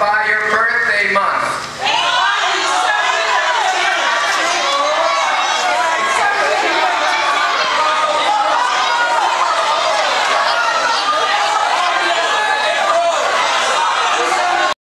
by your birthday month.